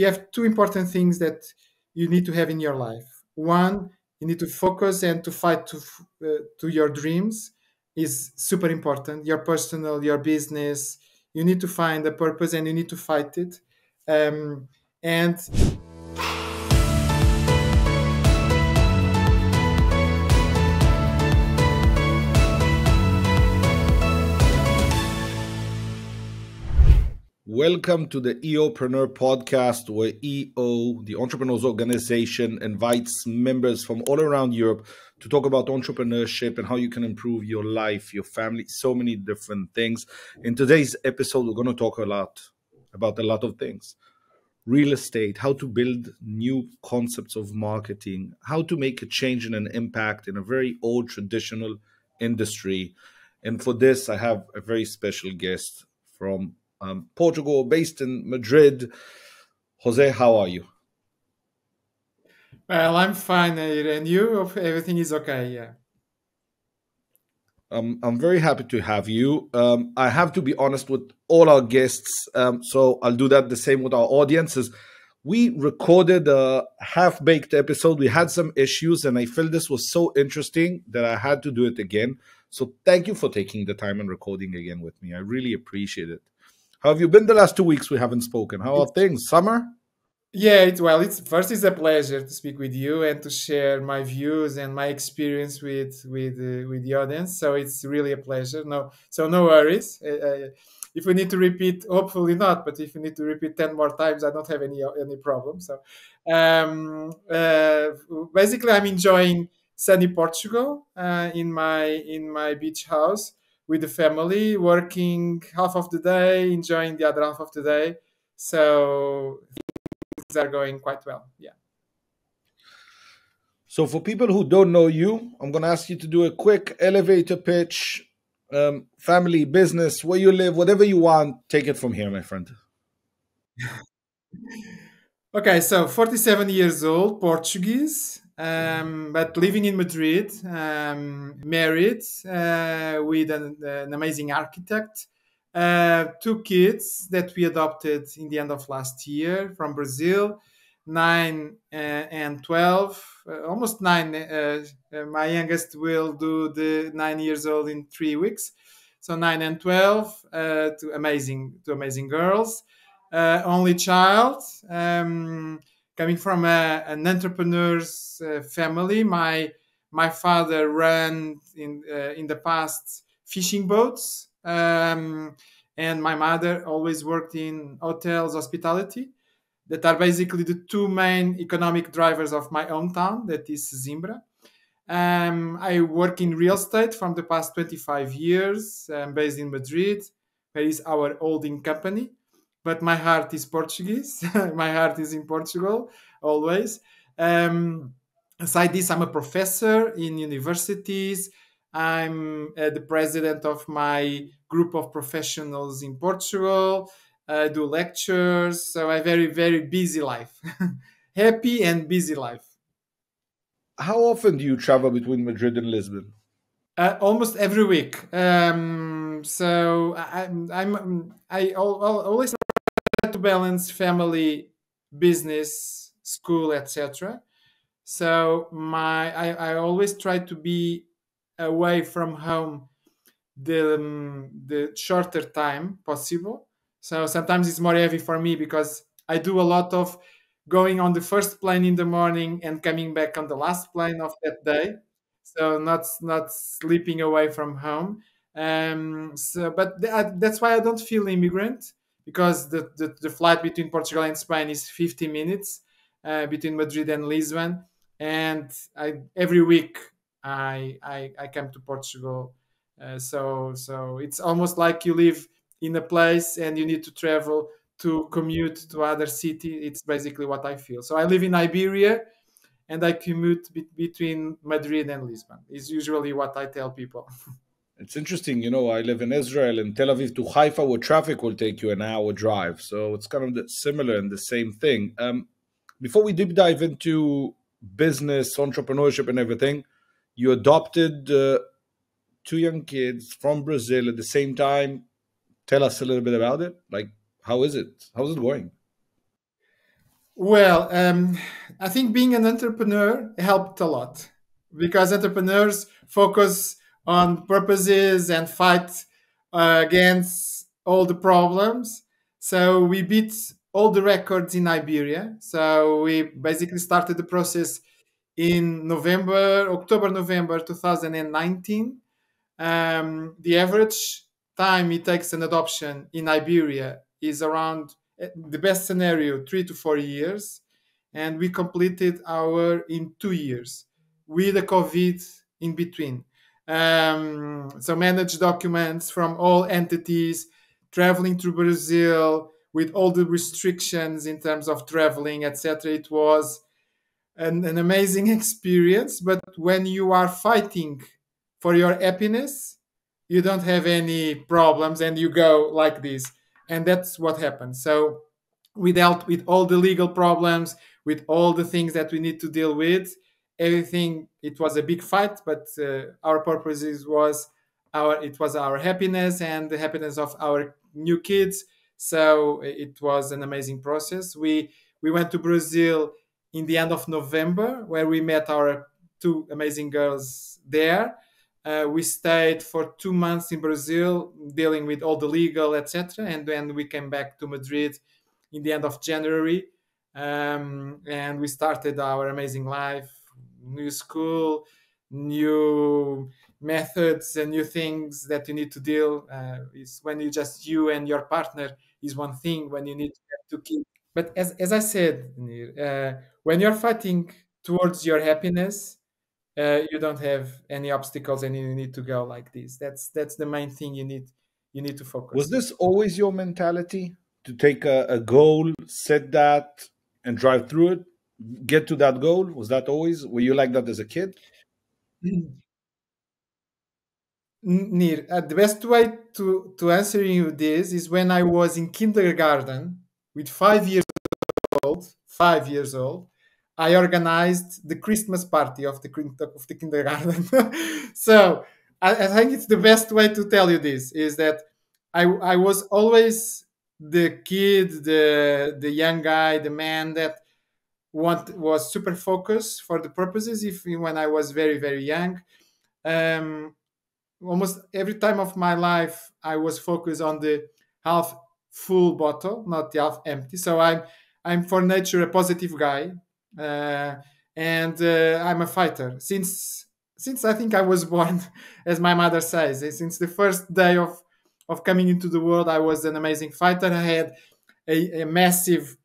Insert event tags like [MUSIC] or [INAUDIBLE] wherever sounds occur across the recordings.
you have two important things that you need to have in your life. One, you need to focus and to fight to uh, to your dreams is super important. Your personal, your business. You need to find a purpose and you need to fight it. Um, and Welcome to the Europreneur podcast, where EO, the Entrepreneurs Organization, invites members from all around Europe to talk about entrepreneurship and how you can improve your life, your family, so many different things. In today's episode, we're going to talk a lot about a lot of things real estate, how to build new concepts of marketing, how to make a change and an impact in a very old traditional industry. And for this, I have a very special guest from um, Portugal, based in Madrid. Jose, how are you? Well, I'm fine, and you? Everything is okay, yeah. Um, I'm very happy to have you. Um, I have to be honest with all our guests, um, so I'll do that the same with our audiences. We recorded a half baked episode. We had some issues, and I felt this was so interesting that I had to do it again. So, thank you for taking the time and recording again with me. I really appreciate it. How have you been the last two weeks? We haven't spoken. How are things? Summer? Yeah, it's well. It's first. It's a pleasure to speak with you and to share my views and my experience with with uh, with the audience. So it's really a pleasure. No, so no worries. Uh, uh, if we need to repeat, hopefully not. But if we need to repeat ten more times, I don't have any any problem. So, um, uh, basically, I'm enjoying sunny Portugal uh, in my in my beach house with the family, working half of the day, enjoying the other half of the day. So things are going quite well. Yeah. So for people who don't know you, I'm going to ask you to do a quick elevator pitch. Um, family, business, where you live, whatever you want, take it from here, my friend. [LAUGHS] okay, so 47 years old, Portuguese, um, but living in Madrid, um, married uh, with an, an, amazing architect. Uh, two kids that we adopted in the end of last year from Brazil, nine uh, and 12, uh, almost nine. Uh, uh, my youngest will do the nine years old in three weeks. So nine and 12, two amazing, two amazing girls. only child. Um, coming from a, an entrepreneur's uh, family. My my father ran in uh, in the past fishing boats, um, and my mother always worked in hotels, hospitality. That are basically the two main economic drivers of my hometown. That is Sesimbra. Um, I work in real estate from the past 25 years. I'm based in Madrid, where is our holding company but my heart is Portuguese. [LAUGHS] my heart is in Portugal always. Um, aside this, I'm a professor in universities. I'm uh, the president of my group of professionals in Portugal. I do lectures, so a very very busy life, [LAUGHS] happy and busy life. How often do you travel between Madrid and Lisbon? Uh, almost every week. Um, so I, I'm I always balance family, business, school, etc. So my I, I always try to be away from home the um, the shorter time possible. So sometimes it's more heavy for me because I do a lot of going on the first plane in the morning and coming back on the last plane of that day. So not not sleeping away from home. Um, so, but th- that's why I don't feel immigrant because the, the, the, flight between Portugal and Spain is 50 minutes uh, between Madrid and Lisbon. And I, every week I, I, I come to Portugal. Uh, so, so it's almost like you live in a place and you need to travel to commute to other city. It's basically what I feel. So I live in Iberia and I commute be- between Madrid and Lisbon. Is usually what I tell people. [LAUGHS] It's interesting, you know, I live in Israel and Tel Aviv to Haifa, where traffic will take you an hour drive. So it's kind of similar and the same thing. Um, before we deep dive into business, entrepreneurship, and everything, you adopted uh, two young kids from Brazil at the same time. Tell us a little bit about it. Like, how is it? How's it going? Well, um, I think being an entrepreneur helped a lot because entrepreneurs focus on purposes and fight uh, against all the problems. So we beat all the records in Iberia. So we basically started the process in November, October, November 2019. Um, the average time it takes an adoption in Iberia is around eh, the best scenario three to four years, and we completed our in two years with the COVID in between. Um, so manage documents from all entities, traveling to Brazil with all the restrictions in terms of traveling, etc. It was an, an amazing [LAUGHS] experience. But when you are fighting for your happiness, you don't have any problems and you go like this. And that's what happened. So we dealt with all the legal problems, with all the things that we need to deal with. Everything, it was a big fight, but uh, our purpose was our, it was our happiness and the happiness of our new kids. So it was an amazing process. We, we went to Brazil in the end of November, where we met our two amazing girls there. Uh, we stayed for two months in Brazil, dealing with all the legal, etc., and then we came back to Madrid in the end of January, um, and we started our amazing life, new school, new methods, and new things that you need to deal. Uh, is when you just you and your partner is one thing. When you need to keep, but as as I said, uh, when you're fighting towards your happiness uh, you don't have any obstacles and you need to go like this that's that's the main thing you need you need to focus was this always your mentality to take a, a goal set that and drive through it get to that goal was that always were you like that as a kid Nir, uh, the best way to, to answer you this is when I was in kindergarten with five years old, five years old, I organized the Christmas party of the of the kindergarten. [LAUGHS] so I, I, think it's the best way to tell you this is that I I was always the kid, the the young guy, the man that want was super focused for the purposes. If when I was very very young, um, almost every time of my life I was focused on the half full bottle, not the half empty. So I'm I'm for nature a positive guy uh, and uh, I'm a fighter since since I think I was [LAUGHS] born, as my mother says. Eh, since the first day of of coming into the world, I was an amazing fighter. I had a, a massive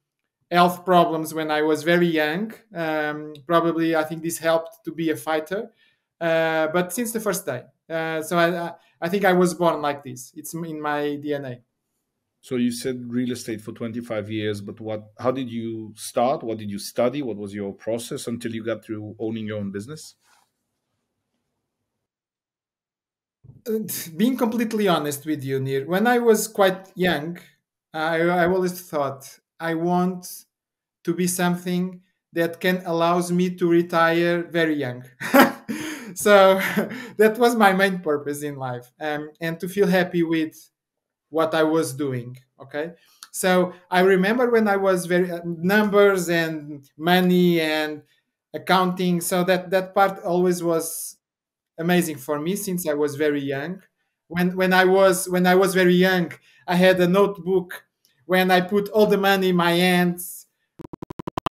health problems when I was very young. Um, probably, I think this helped to be a fighter. Uh, but since the first day, uh, so I, I think I was born like this. It's in my DNA. So you said real estate for 25 years, but what how did you start? What did you study? What was your process until you got to owning your own business? Being completely honest with you, Nir, when I was quite young, I, I always thought I want to be something that can allows me to retire very young. [LAUGHS] so [LAUGHS] that was my main purpose in life um, and to feel happy with what I was doing. Okay. So I remember when I was very uh, numbers and money and accounting. So that that part always was amazing for me since I was very young. When when I was when I was very young, I had a notebook when I put all the money my aunts,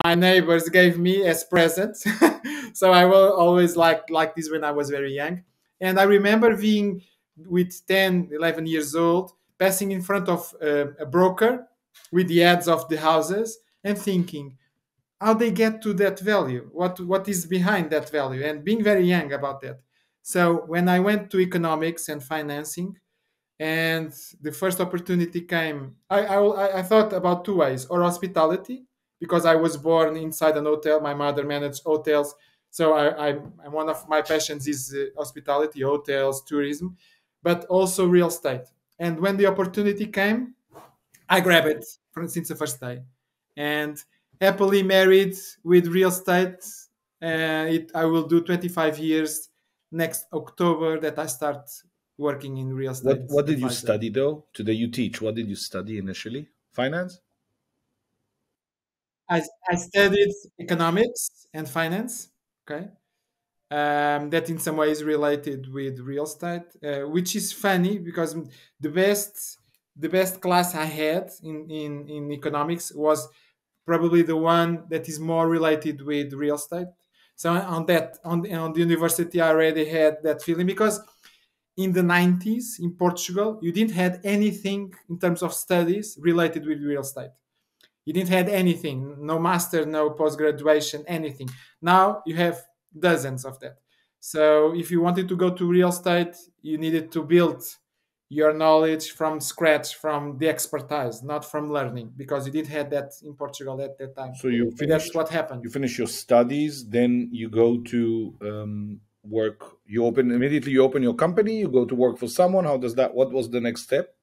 my neighbors gave me as presents. [LAUGHS] so I will always like like this when I was very young. And I remember being with 10, 11 years old passing in front of uh, a broker with the ads of the houses and thinking how they get to that value what what is behind that value and being very young about that so when i went to economics and financing and the first opportunity came i i, I thought about two ways or hospitality because i was born inside an hotel my mother managed hotels so I, I'm one of my passions is uh, hospitality hotels tourism but also real estate and when the opportunity came, I grabbed it from, since the first day. And happily married with real estate. Uh, it, I will do 25 years next October that I start working in real estate. What, what did you study though? Today you teach. What did you study initially? Finance? I, I studied economics and finance. Okay, um, that in some ways related with real estate, uh, which is funny because the best the best class I had in, in, in economics was probably the one that is more related with real estate. So on that on on the university, I already had that feeling because in the 90s in Portugal, you didn't have anything in terms of studies related with real estate. You didn't have anything, no master, no post graduation, anything. Now you have dozens of that. So if you wanted to go to real estate, you needed to build your knowledge from scratch, from the expertise, not from learning, because you didn't have that in Portugal at that time. So you finish, that's what happened. You finish your studies, then you go to um, work. You open immediately. You open your company. You go to work for someone. How does that? What was the next step?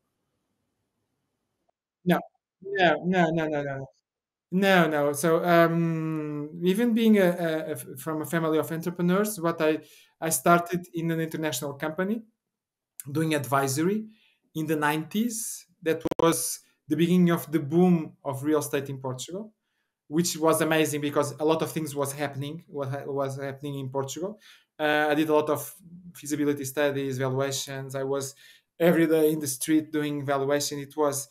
No, no, no, no, no, no. No, no. So um, even being a, a, a, from a family of entrepreneurs, what I I started in an international company doing advisory in the 90s. That was the beginning of the boom of real estate in Portugal, which was amazing because a lot of things was happening. What was happening in Portugal? Uh, I did a lot of feasibility studies, valuations. I was every day in the street doing valuation. It was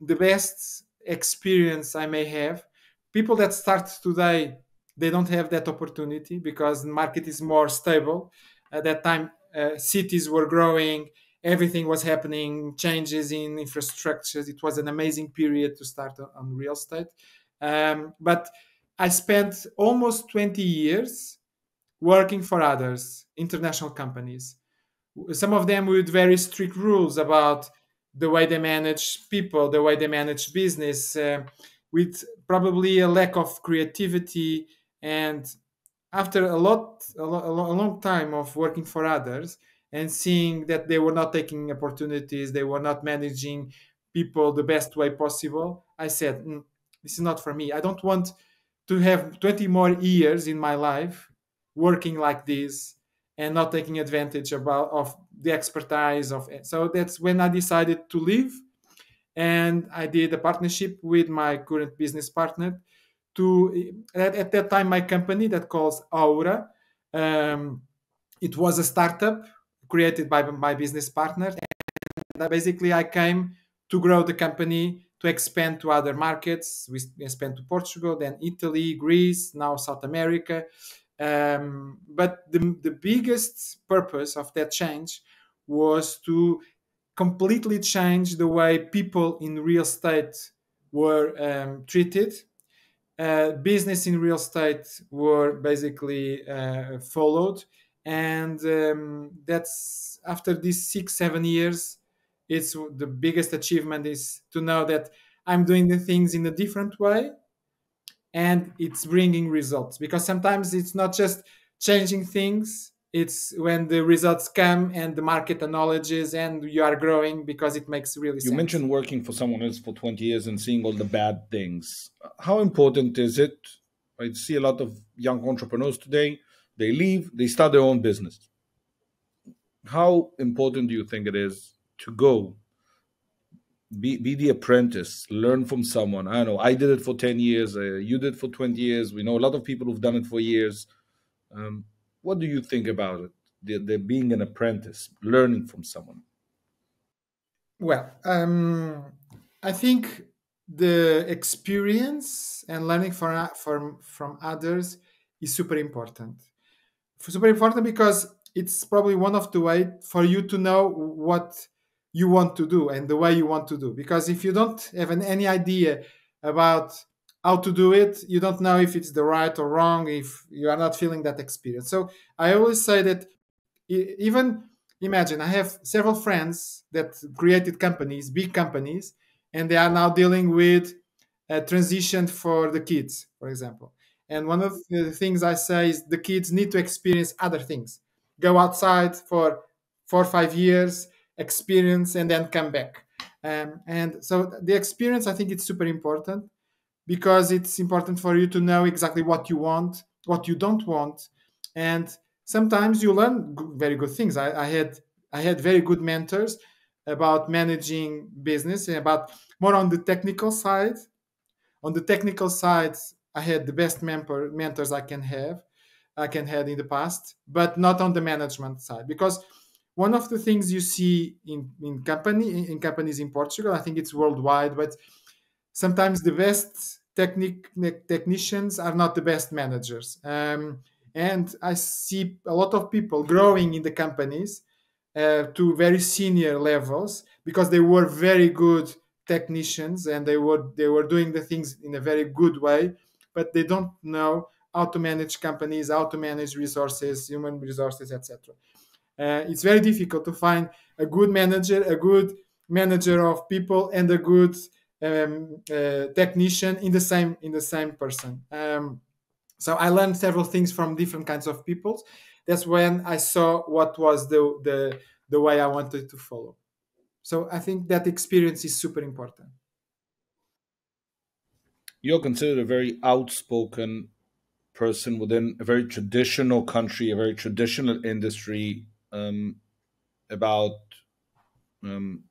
the best experience I may have. People that start today, they don't have that opportunity because the market is more stable. At that time, uh, cities were growing, everything was happening, changes in infrastructures. It was an amazing period to start on real estate. Um, but I spent almost 20 years working for others, international companies. Some of them with very strict rules about the way they manage people, the way they manage business, uh, with probably a lack of creativity. And after a lot, a, lo- a long time of working for others and seeing that they were not taking opportunities, they were not managing people the best way possible, I said, mm, this is not for me. I don't want to have 20 more years in my life working like this and not taking advantage about of the expertise of it. So that's when I decided to leave, and I did a partnership with my current business partner. To at, at that time, my company that calls Aura, um, it was a startup created by my business partner, and basically I came to grow the company to expand to other markets. We expand to Portugal, then Italy, Greece, now South America. Um, but the, the biggest purpose of that change was to completely change the way people in real estate were um, treated. Uh, business in real estate were basically uh, followed, and um, that's after these six seven years. It's the biggest achievement is to know that I'm doing the things in a different way, and it's bringing results. Because sometimes it's not just changing things it's when the results come and the market acknowledges and you are growing because it makes really you sense. mentioned working for someone else for 20 years and seeing all the bad things. How important is it? I see a lot of young entrepreneurs today they leave they start their own business. How important do you think it is to go be be the apprentice learn from someone. I know. I did it for 10 years uh, you did for 20 years. We know a lot of people who've done it for years. Um, what do you think about it? The, the being an apprentice learning from someone. Well um, i think the experience and learning from, from from others is super important. Super important because it's probably one of the way for you to know what you want to do and the way you want to do. Because if you don't have an, any idea about how to do it you don't know if it's the right or wrong if you are not feeling that experience. So i always say that even imagine i have several friends that created companies big companies and they are now dealing with a transition for the kids for example. And one of the things i say is the kids need to experience other things. Go outside for four or five years experience and then come back. Um, and so the experience i think it's super important because it's important for you to know exactly what you want what you don't want. And sometimes you learn very good things. I, I had i had very good mentors about managing business and about more on the technical side. On the technical side, I had the best mentor, mentors I can have, I can have in the past, but not on the management side because one of the things you see in in company in companies in Portugal, I think it's worldwide, but sometimes the best technic technicians are not the best managers. Um, and I see a lot of people growing in the companies uh, to very senior levels because they were very good technicians and they were they were doing the things in a very good way, but they don't know how to manage companies, how to manage resources, human resources, etc. Uh, it's very difficult to find a good manager, a good manager of people, and a good um, uh, technician in the same in the same person. Um, so I learned several things from different kinds of people. That's when I saw what was the the the way I wanted to follow. So I think that experience is super important. You're considered a very outspoken person within a very traditional country, a very traditional industry um, about um,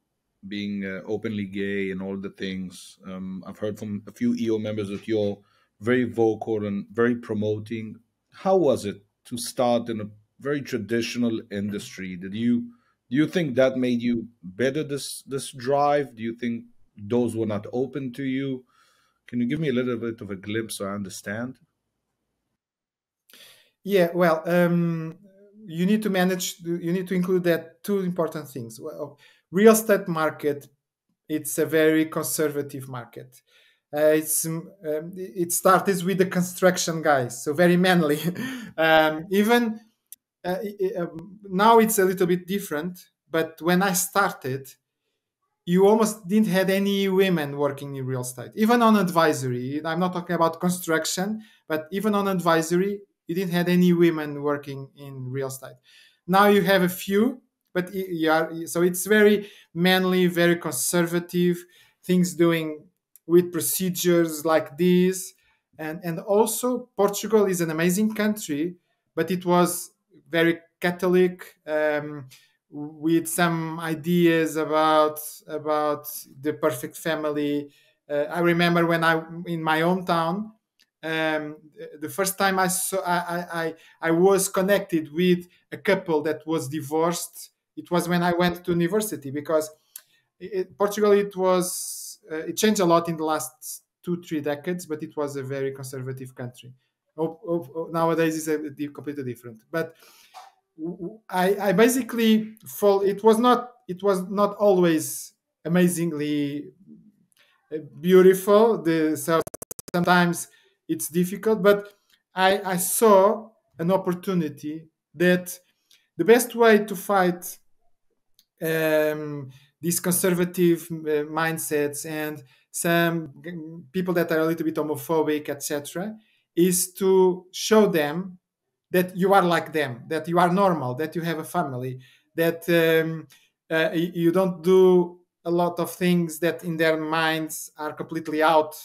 being uh, openly gay and all the things. Um, I've heard from a few EO members that you're very vocal and very promoting. How was it to start in a very traditional industry? Did you do you think that made you better this this drive? Do you think those were not open to you? Can you give me a little bit of a glimpse so I understand? Yeah, well, um, you need to manage. You need to include that two important things. Well, real estate market, it's a very conservative market. Uh, it's um, it started with the construction guys, so very manly. [LAUGHS] um, even uh, um, now it's a little bit different. But when I started, you almost didn't had any women working in real estate, even on advisory. I'm not talking about construction, but even on advisory, you didn't have any women working in real estate. Now you have a few, but you are so it's very manly, very conservative things doing with procedures like this, and and also Portugal is an amazing country, but it was very Catholic. Um, with some ideas about about the perfect family. Uh, I remember when I in my hometown, um, the first time I saw I, I I was connected with a couple that was divorced. It was when I went to university because it, Portugal it was uh, it changed a lot in the last two three decades, but it was a very conservative country. Oh, oh, oh, nowadays a, completely different, but. I, I basically fall. It was not. It was not always amazingly uh, beautiful. The so sometimes it's difficult, but I, I saw an opportunity that the best way to fight um, these conservative uh, mindsets and some people that are a little bit homophobic, etc., is to show them that you are like them, that you are normal, that you have a family, that um, uh, you don't do a lot of things that in their minds are completely out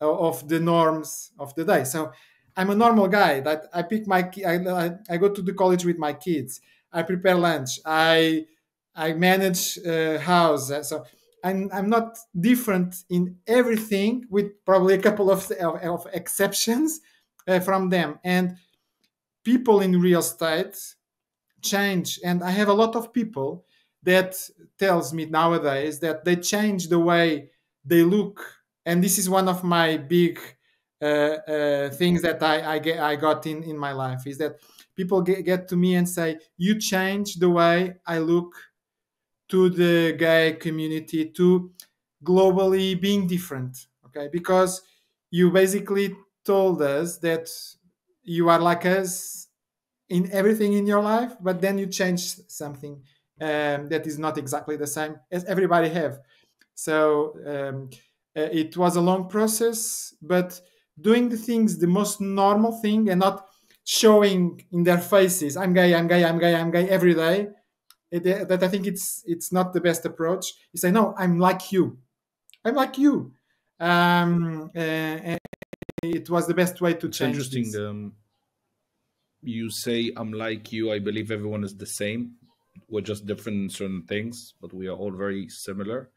of the norms of the day. So I'm a normal guy that I pick my I, I go to the college with my kids. I prepare lunch. I I manage uh, house. So I'm I'm not different in everything, with probably a couple of of, of exceptions uh, from them. And people in real estate change, and I have a lot of people that tells me nowadays that they change the way they look and this is one of my big uh, uh, things that I, I get I got in in my life is that people get, get to me and say you change the way I look to the gay community to globally being different okay? Because you basically told us that you are like us in everything in your life but then you change something um, that is not exactly the same as everybody have. So um, uh, it was a long process, but doing the things the most normal thing and not showing in their faces, "I'm gay, I'm gay, I'm gay, I'm gay" every day. It, that I think it's it's not the best approach. You say, "No, I'm like you. I'm like you." Um, uh, it was the best way to it's change. Interesting. Um, you say, "I'm like you." I believe everyone is the same. We're just different in certain things, but we are all very similar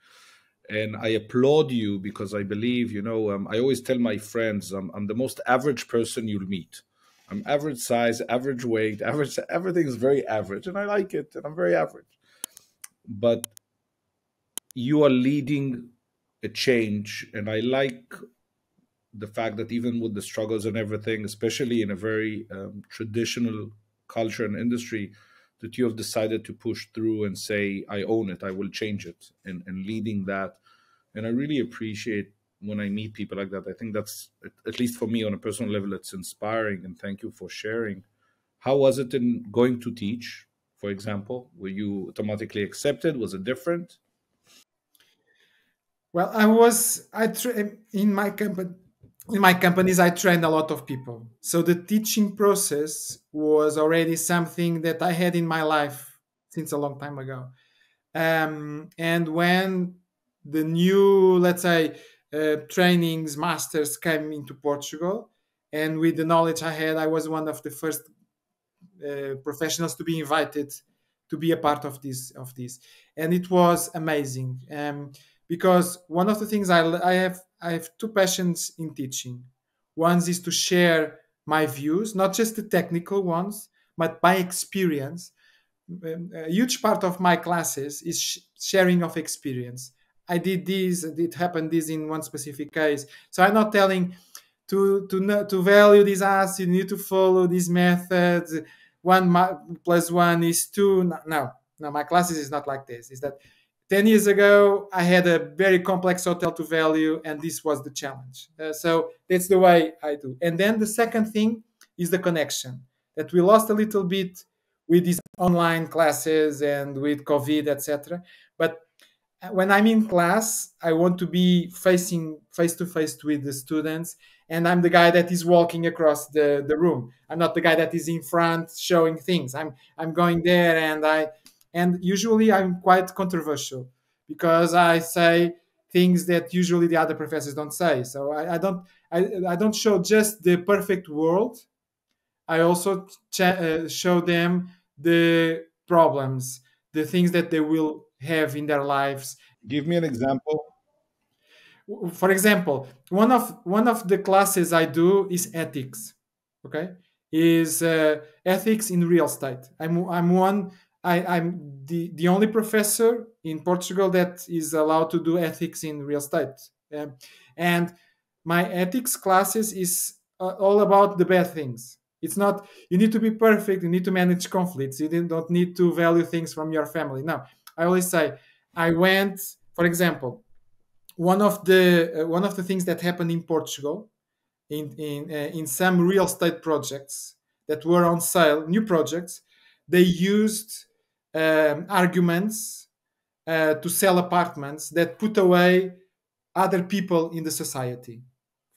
and I applaud you because I believe, you know, um, I always tell my friends I'm, I'm the most average person you'll meet. I'm average size, average weight, [LAUGHS] average, everything is very average, and I like it, and I'm very average. But you are leading a change, and I like the fact that even with the struggles and everything, especially in a very um, traditional culture and industry, that you have decided to push through and say, I own it, I will change it, and, and leading that. And I really appreciate when I meet people like that. I think that's, at least for me on a personal level, it's inspiring. And thank you for sharing. How was it in going to teach, for example? Were you automatically accepted? Was it different? Well, I was I in my company in my companies i trained a lot of people. So the teaching process was already something that i had in my life since a long time ago. Um, and when the new let's say uh, trainings masters came into portugal and with the knowledge i had i was one of the first uh, professionals to be invited to be a part of this of this. And it was amazing um, because one of the things I, I have I have two passions in teaching. One is to share my views, not just the technical ones, but my experience. Um, a huge part of my classes is sh- sharing of experience. I did this, it happened this in one specific case. So I'm not telling to to to value this as you need to follow this method. One plus one is two. No, no, my classes is not like this. Is that 10 years ago, I had a very complex hotel to value, and this was the challenge. Uh, so that's the way I do. And then the second thing is the connection that we lost a little bit with these online classes and with COVID, etc. But when I'm in class, I want to be facing face to face with the students, and I'm the guy that is walking across the, the room. I'm not the guy that is in front showing things. I'm I'm going there and I and usually i'm quite controversial because i say things that usually the other professors don't say. So i, I don't I, I don't show just the perfect world. I also ch- uh, show them the problems the things that they will have in their lives. Give me an example. For example one of one of the classes i do is ethics okay? Is uh, ethics in real estate. I'm i'm one I, am the, the only professor in Portugal that is allowed to do ethics in real estate. Um, and my ethics classes is uh, all about the bad things. It's not, you need to be perfect, you need to manage conflicts, you don't need to value things from your family. Now, I always say, I went, for example, one of the uh, one of the things that happened in Portugal, in in uh, in some real estate projects that were on sale, new projects, they used um, arguments uh, to sell apartments that put away other people in the society,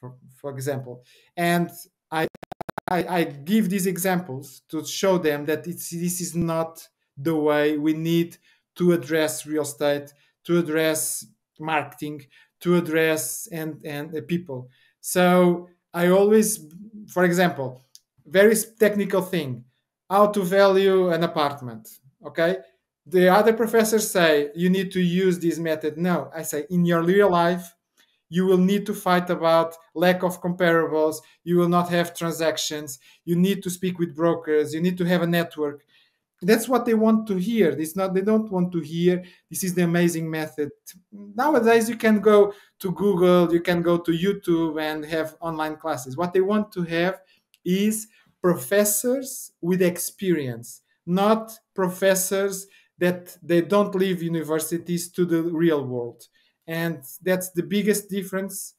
for, for example. And I, I, I give these examples to show them that it's, this is not the way we need to address real estate, to address marketing, to address and and uh, people. So I always, for example, very technical thing, how to value an apartment okay? The other professors say you need to use this method. No i say in your real life you will need to fight about lack of comparables. You will not have transactions. You need to speak with brokers. You need to have a network. That's what they want to hear. It's not they don't want to hear this is the amazing method. Nowadays you can go to google you can go to youtube and have online classes. What they want to have is professors with experience not professors that they don't leave universities to the real world. And that's the biggest difference.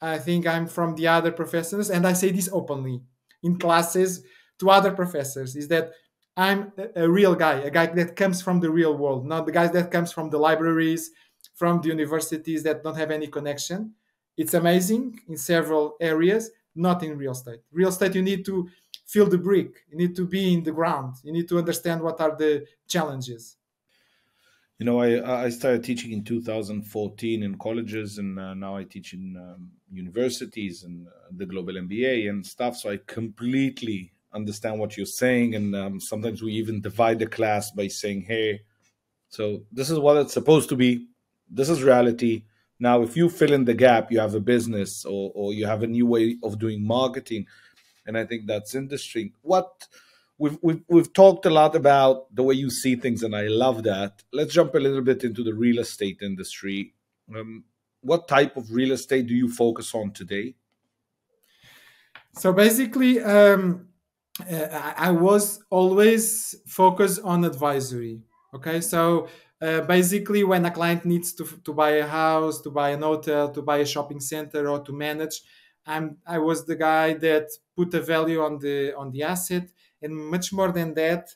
I think I'm from the other professors, and I say this openly in classes to other professors is that I'm a real guy, a guy that comes from the real world, not the guys that comes from the libraries, from the universities that don't have any connection. It's amazing in several areas, not in real estate. Real estate, you need to feel the brick. You need to be in the ground. You need to understand what are the challenges. You know, I I started teaching in 2014 in colleges, and uh, now I teach in um, universities and uh, the global MBA and stuff. So I completely understand what you're saying, and um, sometimes we even divide the class by saying, "Hey, so this is what it's supposed to be. This is reality. Now, if you fill in the gap, you have a business or, or you have a new way of doing marketing. And I think that's interesting. What we've, we've, we've talked a lot about the way you see things, and I love that. Let's jump a little bit into the real estate industry. Um, what type of real estate do you focus on today? So basically, um, uh, I was always focused on advisory. Okay, so uh, basically, when a client needs to, to buy a house, to buy an hotel, to buy a shopping center, or to manage, I'm I was the guy that put a value on the on the asset, and much more than that,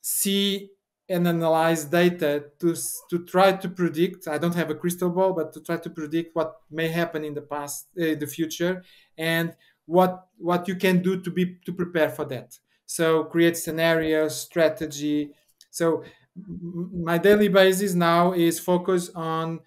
see and analyze data to to try to predict. I don't have a crystal ball, but to try to predict what may happen in the past, uh, the future, and what what you can do to be to prepare for that. So create scenarios, strategy. So my daily basis now is focus on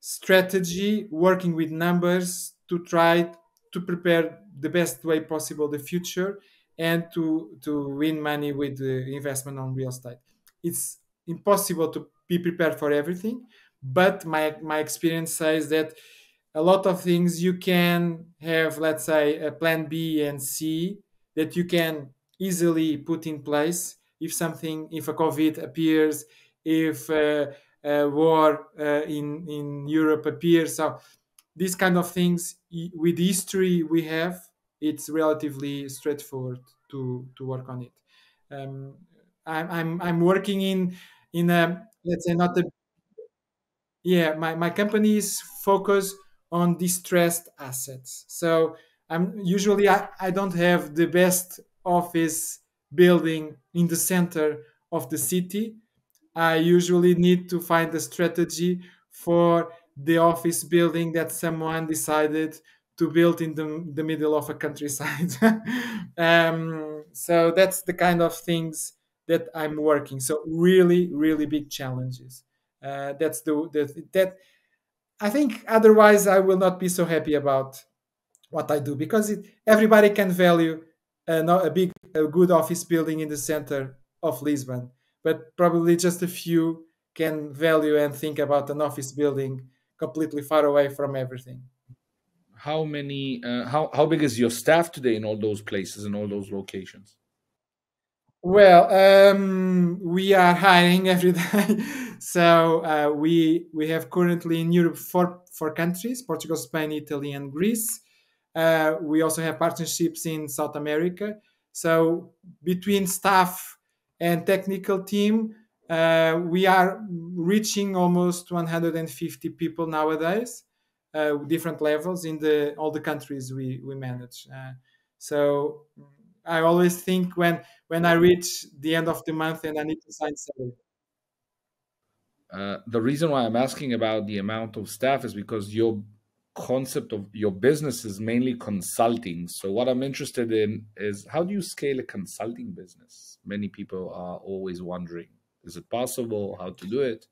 strategy, working with numbers to try to prepare the best way possible the future and to to win money with the investment on real estate. It's impossible to be prepared for everything, but my my experience says that a lot of things you can have let's say a plan b and c that you can easily put in place if something if a covid appears if uh, a war uh, in in europe appears so these kind of things with history we have it's relatively straightforward to to work on it um, I'm, I'm i'm working in in a let's say not a yeah my, my company is focused on distressed assets. So I'm usually I, I don't have the best office building in the center of the city. I usually need to find a strategy for the office building that someone decided to build in the, the middle of a countryside. [LAUGHS] um, so that's the kind of things that I'm working. So really, really big challenges. Uh, that's the, the that I think otherwise I will not be so happy about what I do because it, everybody can value a, a big, a good office building in the center of Lisbon, but probably just a few can value and think about an office building completely far away from everything. How many? Uh, how how big is your staff today in all those places in all those locations? Well, um, we are hiring every [LAUGHS] day. so uh, we we have currently in Europe four four countries: Portugal, Spain, Italy, and Greece. Uh, we also have partnerships in South America. So between staff and technical team, uh, we are reaching almost 150 people nowadays, uh, different levels in the all the countries we we manage. Uh, so I always think when when I reach the end of the month and I need to sign salary. Uh, the reason why I'm asking about the amount of staff is because your concept of your business is mainly consulting. So what I'm interested in is how do you scale a consulting business? Many people are always wondering, is it possible? How to do it?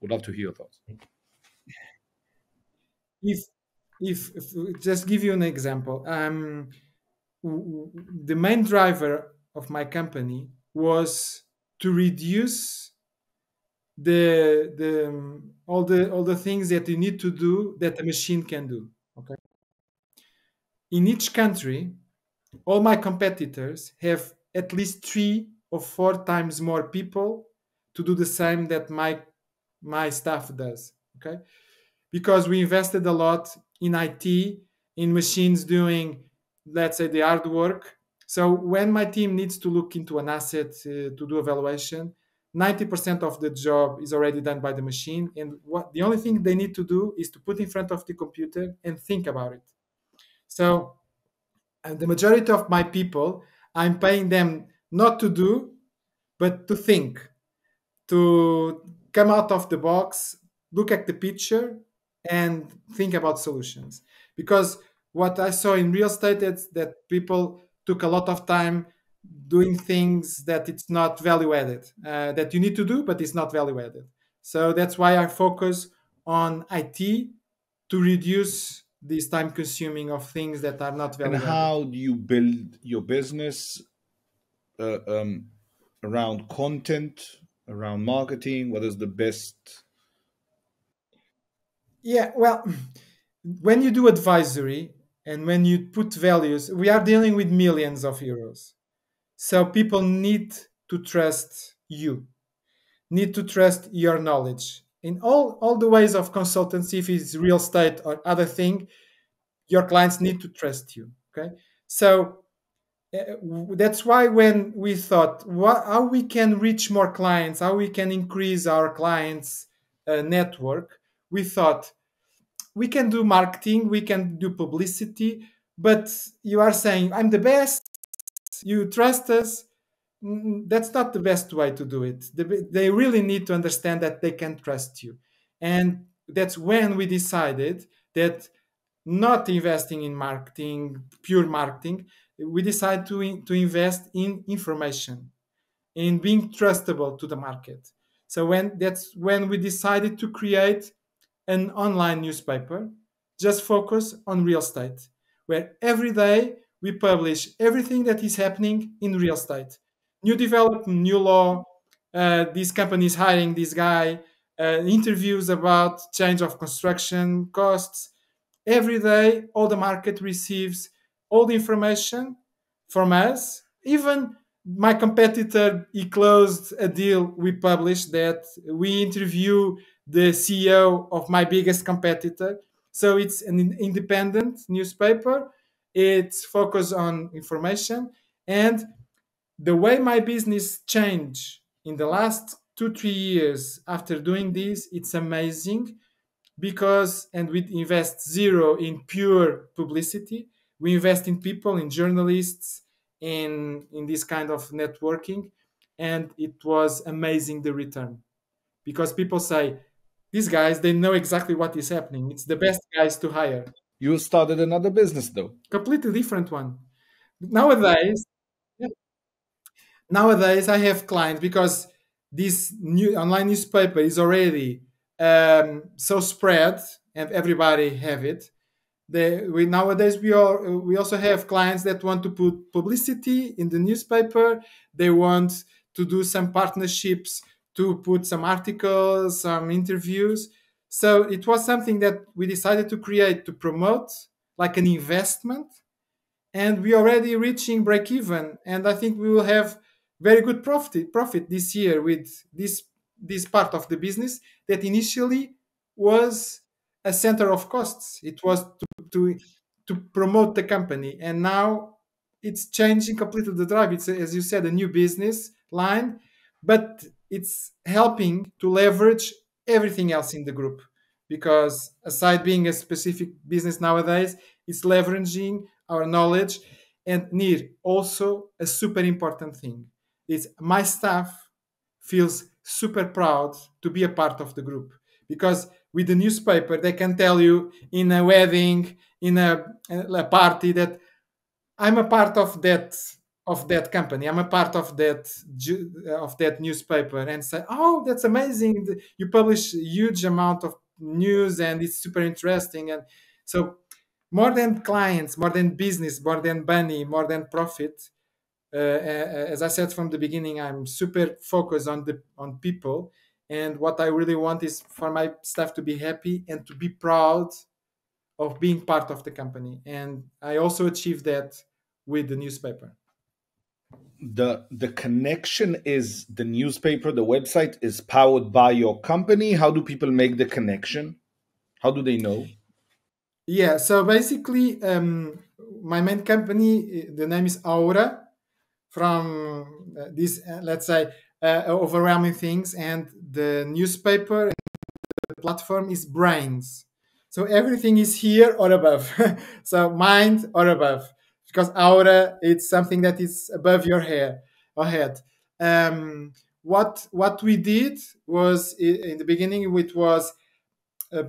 Would love to hear your thoughts. If if, if just give you an example, um, the main driver of my company was to reduce the the all the all the things that you need to do that a machine can do okay in each country all my competitors have at least three or four times more people to do the same that my my staff does okay? Because we invested a lot in IT in machines doing let's say the hard work. So when my team needs to look into an asset uh, to do evaluation 90% of the job is already done by the machine. And what the only thing they need to do is to put in front of the computer and think about it. So the majority of my people i'm paying them not to do but to think to come out of the box look at the picture and think about solutions because what I saw in real estate is that people took a lot of time doing things that it's not value added, uh, that you need to do, but it's not value added. So that's why I focus on IT to reduce this time consuming of things that are not value and how do you build your business uh, um, around content around marketing what is the best Yeah, well, [CLEARS THROAT] when you do advisory and when you put values, we are dealing with millions of euros. So people need to trust you, need to trust your knowledge. In all, all the ways of consultancy, if it's real estate or other thing, your clients need to trust you. Okay. So that's why when we thought what, how we can reach more clients, how we can increase our clients' uh, network, we thought we can do marketing, we can do publicity, but you are saying, I'm the best, you trust us. That's not the best way to do it. They really need to understand that they can trust you. And that's when we decided that not investing in marketing, pure marketing, we decided to, to invest in information, in being trustable to the market. So when that's when we decided to create an online newspaper, just focus on real estate, where every day we publish everything that is happening in real estate. New development, new law, uh, this company is hiring this guy, uh, interviews about change of construction costs. Every day, all the market receives all the information from us. Even my competitor, he closed a deal. We published that we interview the CEO of my biggest competitor. So it's an independent newspaper. It's focused on information. And the way my business changed in the last two, three years after doing this, it's amazing because, and we invest zero in pure publicity. We invest in people, in journalists, in, in this kind of networking. And it was amazing the return because people say, these guys they know exactly what is happening it's the best guys to hire you started another business though completely different one nowadays yeah. nowadays i have clients because this new online newspaper is already um, so spread and everybody have it they, we nowadays we are we also have clients that want to put publicity in the newspaper they want to do some partnerships to put some articles, some interviews. So it was something that we decided to create to promote like an investment. And we already reaching break even. And I think we will have very good profit profit this year with this this part of the business that initially was a center of costs. It was to, to, to promote the company. And now it's changing completely the drive. It's, as you said, a new business line but it's helping to leverage everything else in the group because aside being a specific business nowadays it's leveraging our knowledge and Nir also a super important thing is my staff feels super proud to be a part of the group because with the newspaper they can tell you in a wedding in a, a party that i'm a part of that of that company. I'm a part of that of that newspaper. And say oh that's amazing. You publish a huge amount of news and it's super interesting. And so more than clients more than business more than money more than profit uh, as i said from the beginning i'm super focused on the on people and what i really want is for my staff to be happy and to be proud of being part of the company. And i also achieve that with the newspaper. The the connection is the newspaper the website is powered by your company. How do people make the connection? How do they know? Yeah so basically um, my main company the name is aura from uh, this uh, let's say uh, overwhelming things. And the newspaper the platform is brains so everything is here or above [LAUGHS] so mind or above because aura it's something that is above your hair or head. Um, what what we did was in the beginning it was uh,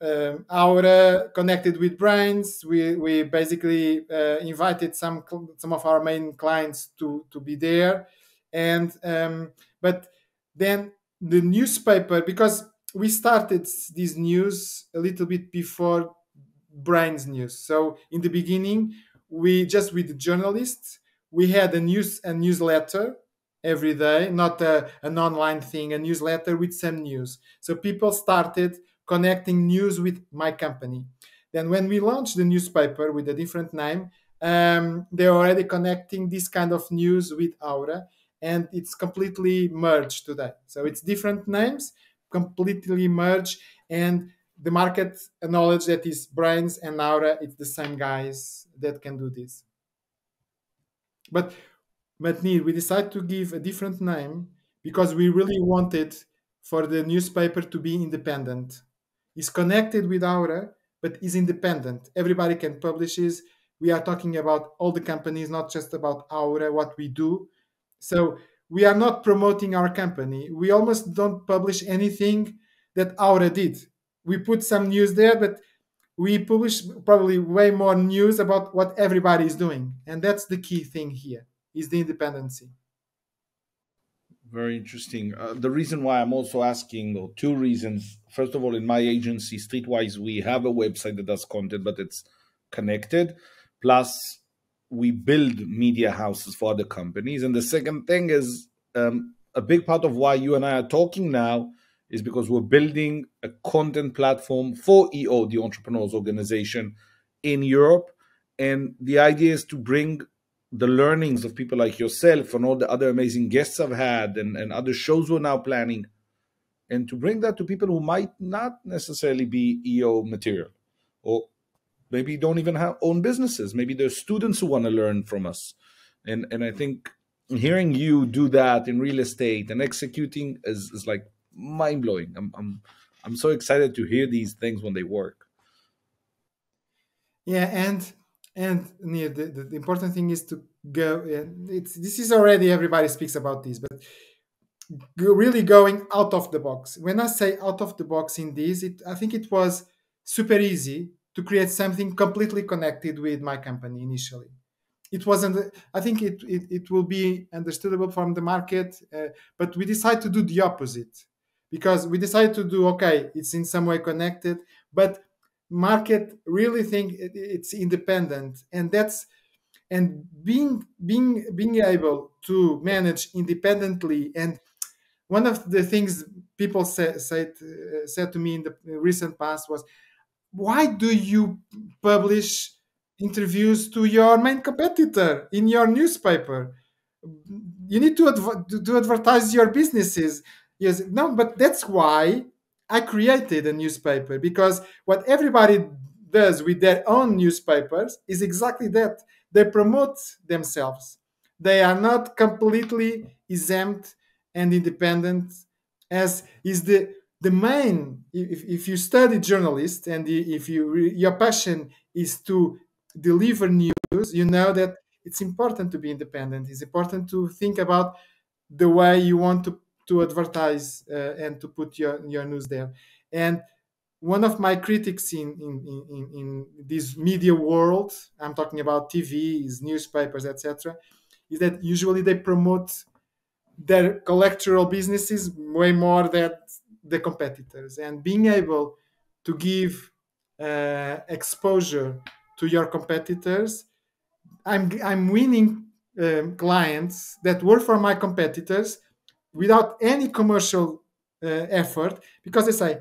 uh, aura connected with brains. We we basically uh, invited some some of our main clients to to be there, and um, but then the newspaper because we started this news a little bit before brains news. So in the beginning we just with the journalists we had a news a newsletter every day not a, an online thing a newsletter with some news. So people started connecting news with my company. Then when we launched the newspaper with a different name, um, they're already connecting this kind of news with Aura, and it's completely merged today. So it's different names, completely merged, and the market knowledge that is brains and Aura, it's the same guys that can do this. But but Nir, we decided to give a different name because we really wanted for the newspaper to be independent. It's connected with Aura, but is independent. Everybody can publish it. We are talking about all the companies, not just about Aura, what we do. So we are not promoting our company. We almost don't publish anything that Aura did. We put some news there, but we publish probably way more news about what everybody is doing. And that's the key thing here is the independency. Very interesting. Uh, the reason why I'm also asking, or two reasons. First of all, in my agency, Streetwise, we have a website that does content, but it's connected. Plus, we build media houses for other companies. And the second thing is um, a big part of why you and I are talking now is because we're building a content platform for EO, the Entrepreneurs Organization, in Europe. And the idea is to bring the learnings of people like yourself and all the other amazing guests I've had and, and other shows we're now planning, and to bring that to people who might not necessarily be EO material or maybe don't even have own businesses. Maybe there's students who want to learn from us. And and I think hearing you do that in real estate and executing is, is like mind blowing. I'm I'm I'm so excited to hear these things when they work. Yeah, and and the, the, the, important thing is to go and it's this is already everybody speaks about this but really going out of the box when i say out of the box in this it i think it was super easy to create something completely connected with my company initially. It wasn't i think it it, it will be understandable from the market uh, but we decided to do the opposite because we decided to do okay it's in some way connected but market really think it's independent. And that's and being being being able to manage independently and one of the things people say, said uh, said to me in the recent past was why do you publish interviews to your main competitor in your newspaper you need to, adv- to advertise your businesses yes no but that's why I created a newspaper because what everybody does with their own newspapers is exactly that. They promote themselves. They are not completely exempt and independent, as is the the main. If, if you study journalist and if you your passion is to deliver news, you know that it's important to be independent. It's important to think about the way you want to to advertise uh, and to put your, your news there. And one of my critics in, in, in, in this media world, I'm talking about TVs, newspapers, etc., is that usually they promote their collectoral businesses way more than the competitors. And being able to give uh, exposure to your competitors, I'm, I'm winning um, clients that work for my competitors without any commercial uh, effort because they say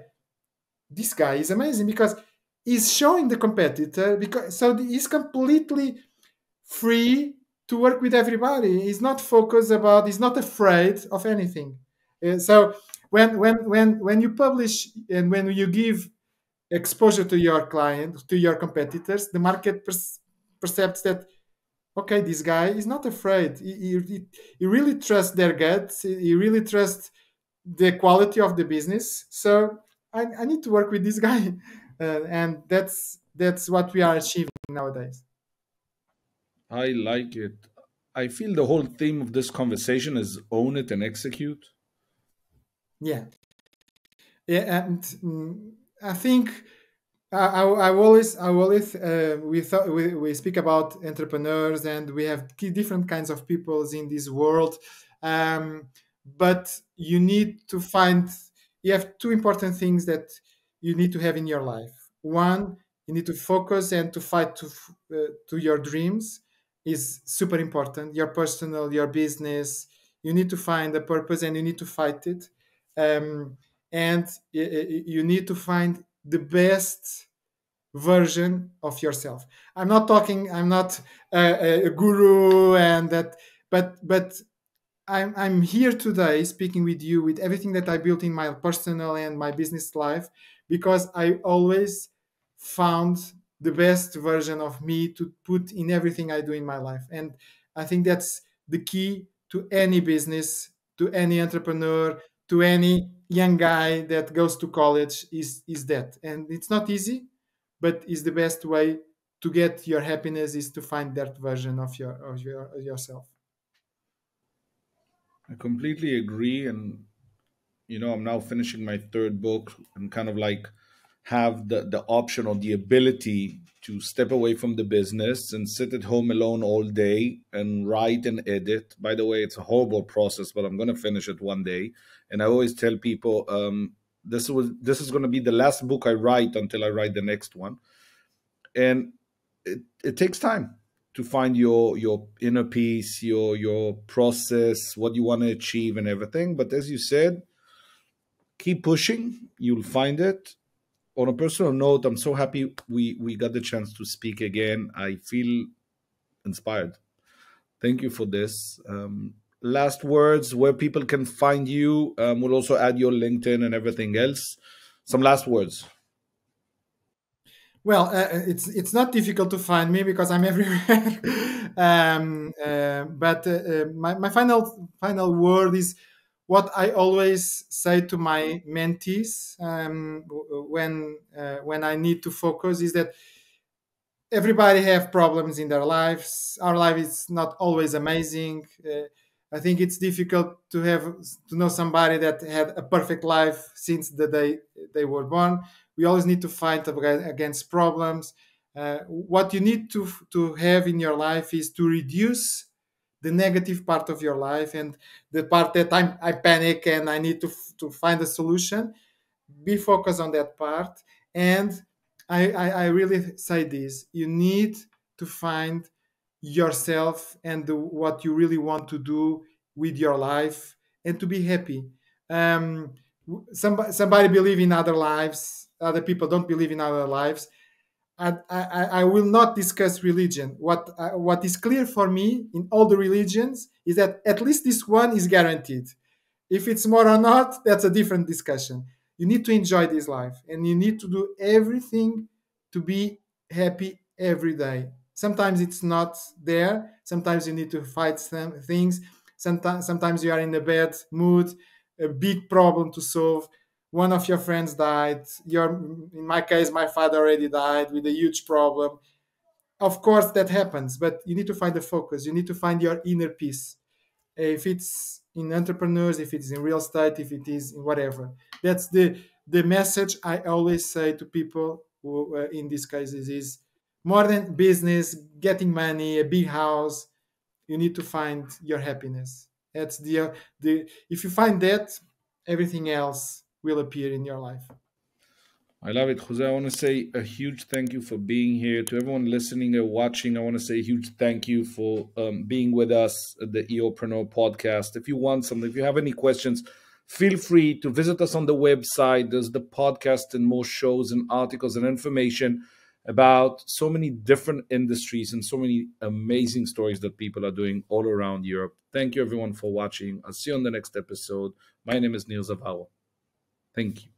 this guy is amazing because he's showing the competitor because so he's completely free to work with everybody he's not focused about he's not afraid of anything uh, so when when when when you publish and when you give exposure to your client to your competitors the market per- perceives that okay, this guy is not afraid. He, he, he really trusts their guts. He really trusts the quality of the business. So I, I need to work with this guy, [LAUGHS] uh, and that's that's what we are achieving nowadays. I like it. I feel the whole theme of this conversation is own it and execute. Yeah, yeah, and mm, I think I, I always, I always, uh, we thought we, we speak about entrepreneurs and we have different kinds of peoples in this world, um, but you need to find. You have two important things that you need to have in your life. One, you need to focus and to fight to uh, to your dreams is super important. Your personal, your business. You need to find a purpose and you need to fight it. Um, and you need to find the best version of yourself i'm not talking i'm not a, a guru and that but but I'm, I'm here today speaking with you with everything that I built in my personal and my business life because I always found the best version of me to put in everything I do in my life. And I think that's the key to any business, to any entrepreneur, to any young guy that goes to college is is that. And it's not easy, but is the best way to get your happiness is to find that version of your of your yourself. I completely agree. And, you know, I'm now finishing my third book and kind of like have the, the option or the ability to step away from the business and sit at home alone all day and write and edit. By the way, it's a horrible process, but I'm going to finish it one day. And I always tell people um, this was this is going to be the last book I write until I write the next one. And it, it takes time to find your your inner peace, your your process, what you want to achieve, and everything. But as you said, keep pushing. You'll find it. On a personal note, I'm so happy we we got the chance to speak again. I feel inspired. Thank you for this. Um, last words where people can find you. Um, we'll also add your LinkedIn and everything else. Some last words. Well, uh, uh, it's it's not difficult to find me because I'm [LAUGHS] everywhere. um, uh, but uh, uh, my, my final final word is what I always say to my mentees um, when uh, when I need to focus is that everybody have problems in their lives. Our life is not always amazing. I think it's difficult to have to know somebody that had a perfect life since the day they were born we always need to fight against problems. Uh, what you need to to have in your life is to reduce the negative part of your life and the part that I'm, I panic and I need to to find a solution. Be focused on that part, and I, I, I really say this: you need to find yourself and the, what you really want to do with your life and to be happy. Um, somebody, somebody believe in other lives other people don't believe in other lives. I, I, I will not discuss religion. What uh, what is clear for me in all the religions is that at least this one is guaranteed. If it's more or not, that's a different discussion. You need to enjoy this life, and you need to do everything to be happy every day. Sometimes it's not there. Sometimes you need to fight some things. Sometimes sometimes you are in a bad mood, a big problem to solve one of your friends died. Your in my case my father already died with a huge problem. Of course that happens but you need to find the focus. You need to find your inner peace. If it's in entrepreneurs if it's in real estate if it is in whatever. That's the the message i always say to people who uh, in these cases is more than business getting money a big house you need to find your happiness. That's the the if you find that everything else will appear in your life. I love it, Jose. I want to say a huge thank you for being here. To everyone listening and watching, I want to say a huge thank you for um, being with us at the Europreneur podcast. If you want something, if you have any questions, feel free to visit us on the website. There's the podcast and more shows and articles and information about so many different industries and so many amazing stories that people are doing all around Europe. Thank you, everyone, for watching. I'll see you on the next episode. My name is Nir Zavaro. Thank you.